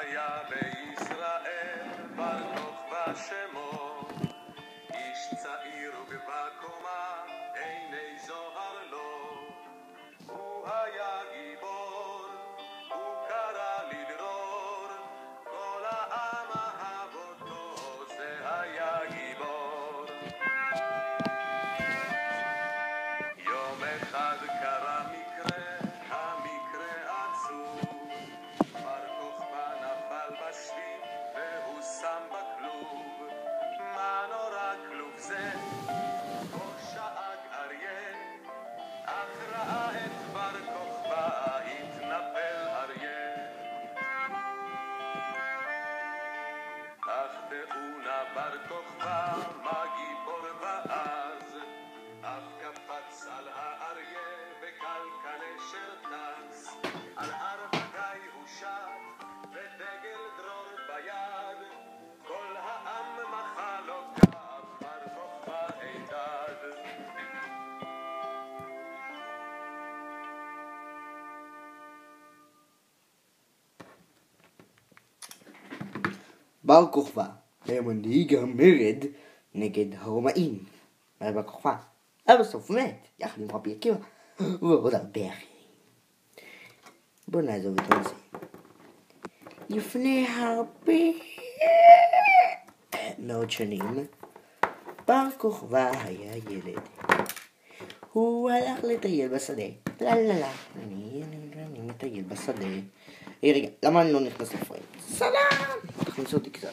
היה בישראל בר כנשר טס, על הר הגיא הוא שט, ודגל דרור ביד, כל העם מחה לו כף, בר כוכבא הידד. בר כוכבא היה מנהיג המרד נגד הרומאים. היה בר כוכבא. היה בסוף מת, יחד עם רבי עקיבא ועוד הרבה אחרים. בואו נעזוב את הנושא. לפני הרבה מאוד שנים, בר כוכבא היה ילד. הוא הלך לטייל בשדה. לה לה לה, אני, אני, אני מטייל בשדה. היי רגע, למה אני לא נכנס לפריים? סלאם! תכניסו אותי קצת.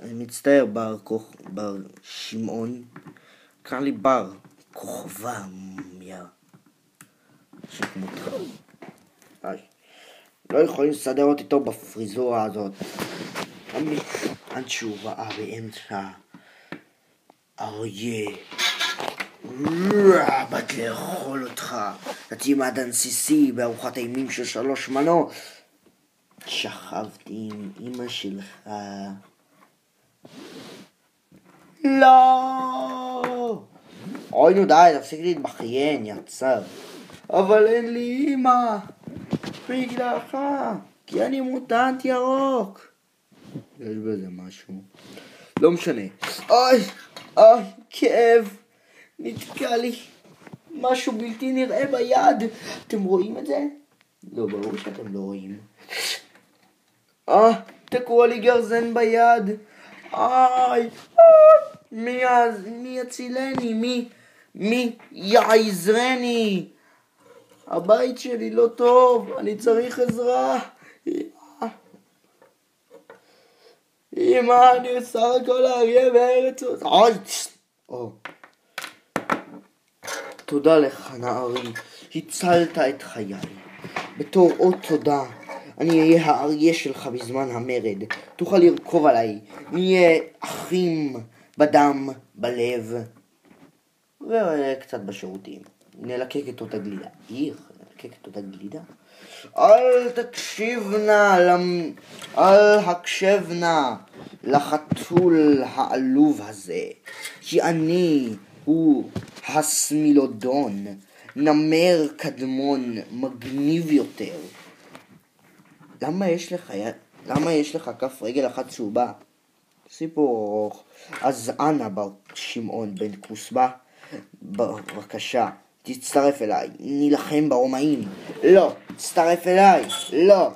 אני- מצטער, בר כוכ... בר שמעון. קרא לי בר כוכבא, יא. שכמותך. לא יכולים לסדר אותי טוב בפריזורה הזאת. עד שהוא ראה באמצע אריה. בת לאכול אותך. תצאי מהדנסיסי בארוחת אימים של שלוש מנות. שכבתי עם אמא שלך. לא! אוי נו די, תפסיק להתבכיין, יא צב. אבל אין לי אמא. בגללך. כי אני מוטנט ירוק. יש בזה משהו. לא משנה. אוי, אוי, כאב. נתקע לי משהו בלתי נראה ביד. אתם רואים את זה? לא, ברור שאתם לא רואים. אה, תקוע לי גרזן ביד. איי, מי יצילני? מי, מי יעזרני? הבית שלי לא טוב, אני צריך עזרה. אמא, אני בסך הכל האריה בארץ הזאת. תודה לך, נערי, הצלת את חיי. בתור אות תודה, אני אהיה האריה שלך בזמן המרד. תוכל לרכוב עליי, נהיה אחים בדם, בלב. וקצת בשירותים. נלקק את אותה גלידה. איך, נלקק את אותה גלידה? אל תקשיב נא, למ... אל הקשב נא לחתול העלוב הזה, כי אני הוא הסמילודון, נמר קדמון, מגניב יותר. למה יש לך, למה יש לך כף רגל אחת צהובה? סיפור ארוך. אז אנא בר שמעון בן כוסבא, בבקשה, תצטרף אליי, נילחם ברומאים. לא, תצטרף אליי, לא,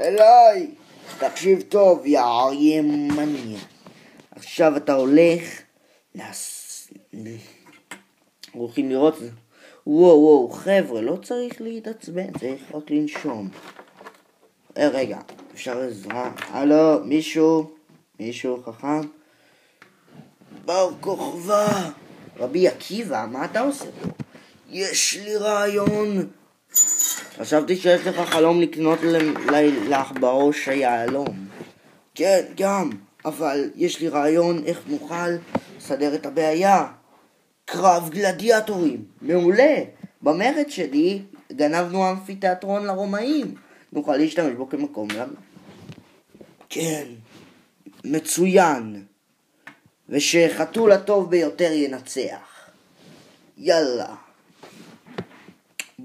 אליי. תקשיב טוב, יא אריה מניאק. עכשיו אתה הולך לס... הולכים לראות את זה. וואו וואו, חבר'ה, לא צריך להתעצבן, צריך רק לנשום. אה, רגע, אפשר עזרה? הלו, מישהו? מישהו חכם? בר כוכבא! רבי עקיבא, מה אתה עושה פה? יש לי רעיון! חשבתי שיש לך חלום לקנות ל- ל- לך בראש היהלום. כן, גם, אבל יש לי רעיון איך נוכל לסדר את הבעיה. קרב גלדיאטורים, מעולה. במרד שלי גנבנו אמפיתיאטרון לרומאים. נוכל להשתמש בו כמקום ל... כן, מצוין. ושחתול הטוב ביותר ינצח. יאללה.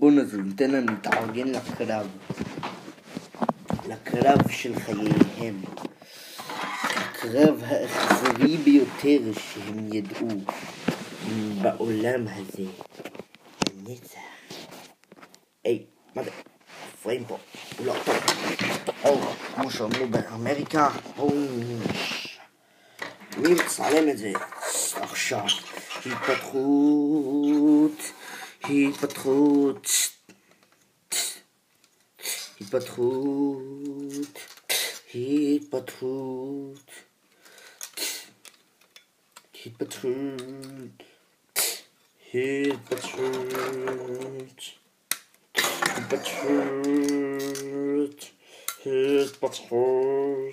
בוא נזוז, ניתן להם להתארגן לקרב. לקרב של חייהם. הקרב האכזרי ביותר שהם ידעו בעולם הזה. הנצח. היי, מה זה? מפריעים פה. הוא לא טוב. או, כמו שאומרים באמריקה, הונש. מי מצלם את זה? עכשיו. התפתחות, Hit pas trop. Hit pas trop. Hit pas trop. Hit pas trop. Hit pas trop. Hit pas trop. Hit pas trop.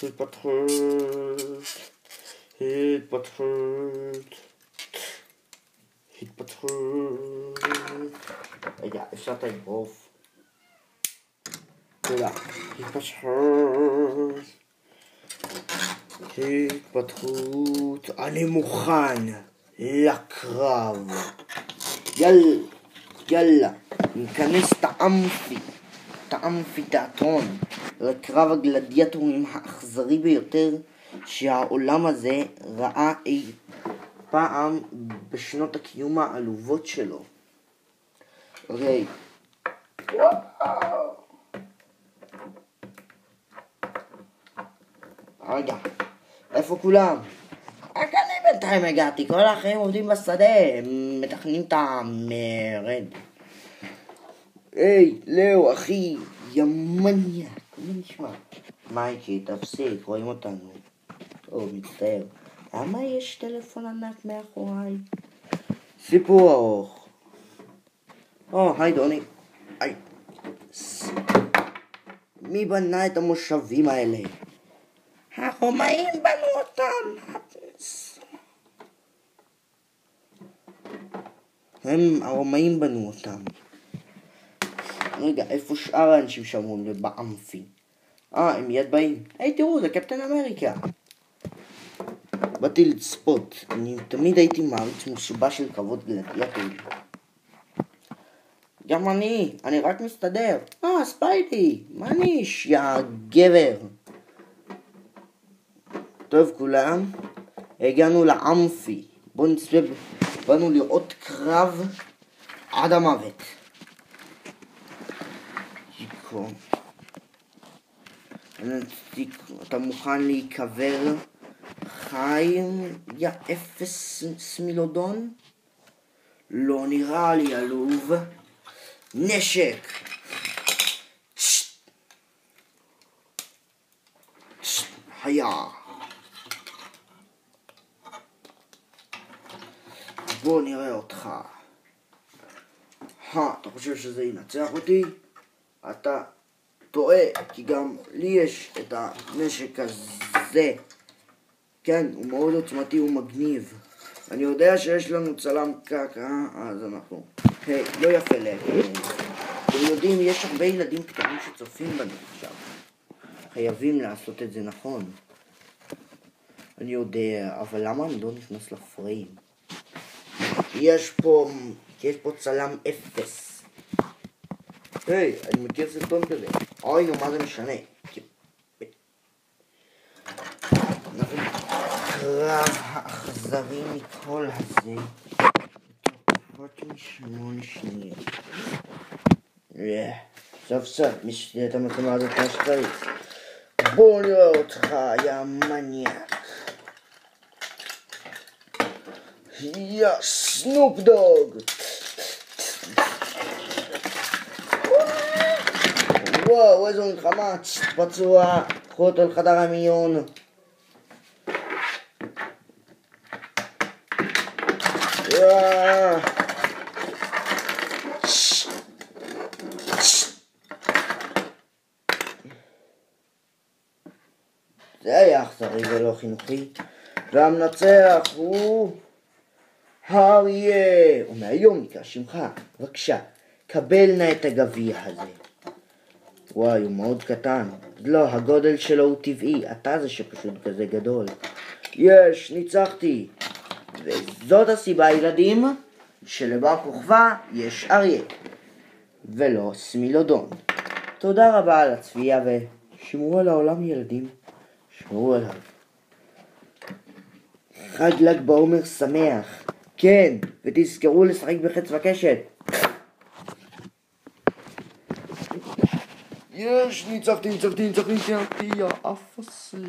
Hit pas trop. Hit pas trop. התפתחות. רגע, אפשר את האגרוף? תודה. התפתחות. התפתחות. אני מוכן לקרב. יאללה, יאללה. ניכנס את האמפי תיאטרון, לקרב הגלדיאטורים האכזרי ביותר שהעולם הזה ראה אי פעם בשנות הקיום העלובות שלו. אוקיי. רגע, איפה כולם? רק אני בינתיים הגעתי, כל האחרים עובדים בשדה, מתכננים את המרד. היי, לאו, אחי, יא מניאק, מה נשמע? מייקי, תפסיק, רואים אותנו. או, מצטער. למה יש טלפון ענק מאחוריי? סיפור ארוך. או, היי דוני. היי. מי בנה את המושבים האלה? הרומאים בנו אותם. הם, הרומאים בנו אותם. רגע, איפה שאר האנשים שאמרו לי באמפי? אה, הם מיד באים. היי, תראו, זה קפטן אמריקה. באתי לצפות, אני תמיד הייתי מעריץ מושבע של כבוד גלדיאטורי. גם אני, אני רק מסתדר. אה, ספיידי, מה ניש, יא גבר? טוב כולם, הגענו לאמפי. בואו נצפה, באנו לראות קרב עד המוות. אתה מוכן להיקבר? חיים, יא אפס סמילודון? לא נראה לי עלוב. נשק! היה. בוא נראה אותך. אה, אתה חושב שזה ינצח אותי? אתה טועה, כי גם לי יש את הנשק הזה. כן, הוא מאוד עוצמתי ומגניב. אני יודע שיש לנו צלם קקה, אז אנחנו... היי, לא יפה להגיד. אתם יודעים, יש הרבה ילדים קטנים שצופים בנו עכשיו. חייבים לעשות את זה נכון. אני יודע, אבל למה אני לא נכנס לפריים? יש פה... יש פה צלם אפס. היי, אני מכיר סרטון כזה. אוי, נו, מה זה משנה? הקרב האכזרי מכל הזה פחות משמונה שניות. סוף סוף, מי שתהיה את המקומה הזאת כמו שצריך. בוא נראה אותך, יא מניאק. יא סנופ דוג. וואו, איזו מלחמה, פצוע, קחו אותו לחדר המיון. זה היה אכזרי ולא חינוכי, והמנצח הוא אריה, ומהיום נקרא שמך, בבקשה, קבל נא את הגביע הזה. וואי, הוא מאוד קטן. לא, הגודל שלו הוא טבעי, אתה זה שפשוט כזה גדול. יש, ניצחתי. וזאת הסיבה, ילדים, שלבר כוכבא יש אריה, ולא סמילודון. תודה רבה על הצפייה ושמרו על העולם ילדים, שמרו עליו. חג ל"ג בעומר שמח, כן, ותזכרו לשחק בחץ וקשת. יש, ניצחתי, ניצחתי, ניצחתי, ניצחתי, יא אפסים.